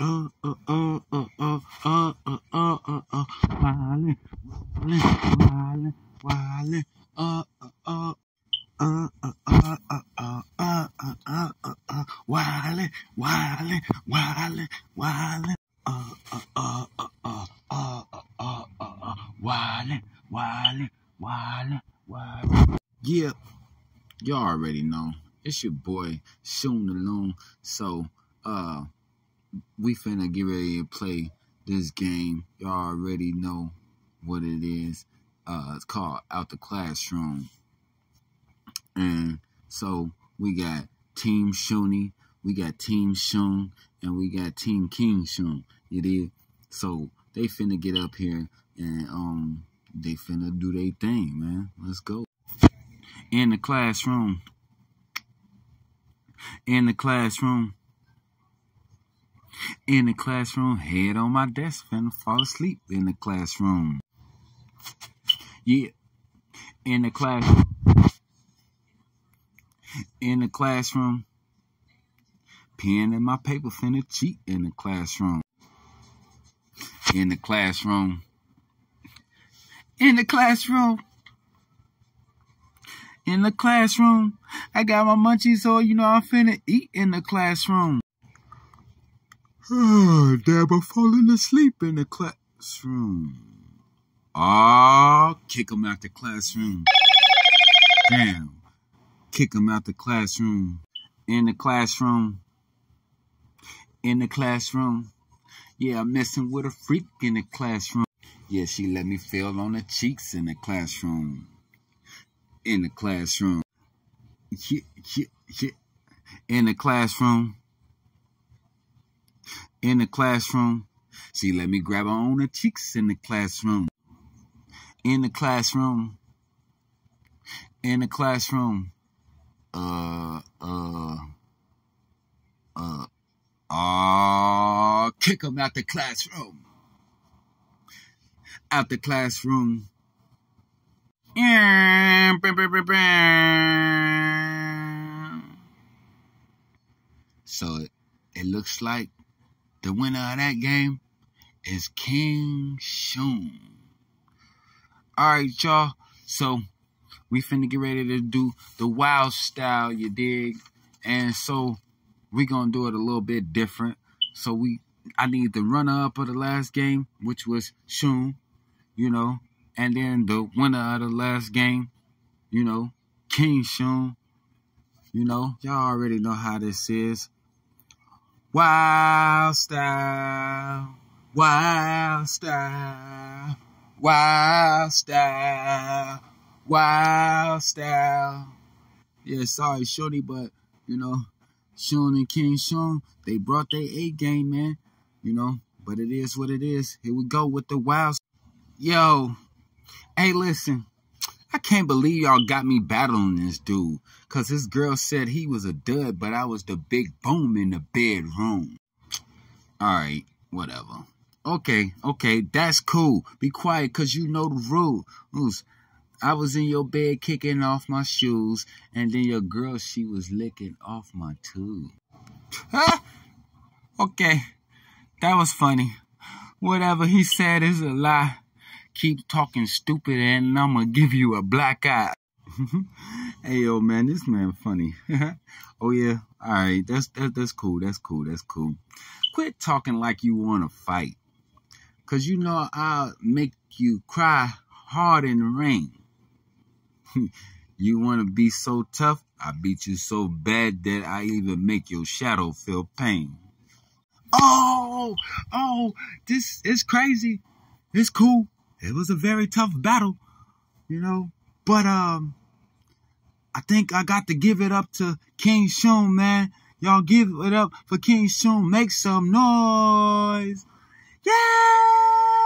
uh, uh, uh, uh, uh, uh, uh, uh, uh, uh, wildin', wildin', wildin', wildin', uh, uh, uh. Uh, uh, uh, uh, uh, uh, uh, uh, uh, wildin', wildin', wildin', uh, uh, uh, uh, uh, uh, uh, uh, uh, wildin', wildin', wildin', wildin'. Yeah, y'all already know. It's your boy, Shune Alone. So, uh, we finna get ready to play this game. Y'all already know what it is. Uh, it's called Out the Classroom. And so we got Team Shoonie, we got Team Shune, and we got Team King Shune. You did? So they finna get up here and um they finna do their thing, man. Let's go. In the classroom. In the classroom. In the classroom, head on my desk, finna fall asleep in the classroom. Yeah, in the classroom. In the classroom. Pen and my paper finna cheat in the classroom. In the classroom. In the classroom. In the classroom. I got my munchies, so you know I'm finna eat in the classroom. Damn, I'm falling asleep in the classroom. Ah, kick him out the classroom. Damn. Kick him out the classroom. In the classroom. In the classroom. Yeah, I'm messing with a freak in the classroom. Yeah, she let me feel on the cheeks in the classroom. In the classroom. Yeah, yeah, yeah. In the classroom. In the classroom. She let me grab her on the cheeks in the classroom. In the classroom. In the classroom. Uh, uh, uh, uh, kick him out the classroom. Out the classroom. Yeah. So it, it looks like the winner of that game is King Shune. Alright, y'all. So we finna get ready to do the wild style, you dig? And so we gonna do it a little bit different. So we I need the runner up of the last game, which was Shune, you know, and then the winner of the last game, you know, King Shune. You know, y'all already know how this is. Wild style, wild style, wild style, wild style. Yeah, sorry, Shorty, but you know, Shune and King Shune, they brought their A game, man. You know, but it is what it is. Here we go with the wild. Yo, hey, listen. I can't believe y'all got me battling this dude. Cause this girl said he was a dud, but I was the big boom in the bedroom. Alright, whatever. Okay, okay, that's cool. Be quiet cause you know the rules. I was in your bed kicking off my shoes, and then your girl, she was licking off my tube. Okay, that was funny. Whatever he said is a lie. Keep talking stupid, and I'm gonna give you a black eye. hey yo, man, this man funny. oh yeah, all right, that's that, that's cool. That's cool. That's cool. Quit talking like you want to fight, cause you know I'll make you cry hard in the rain. you want to be so tough? I beat you so bad that I even make your shadow feel pain. Oh, oh, this is crazy. It's cool. It was a very tough battle, you know, but um, I think I got to give it up to King Shune, man. Y'all give it up for King Shune. Make some noise. Yeah!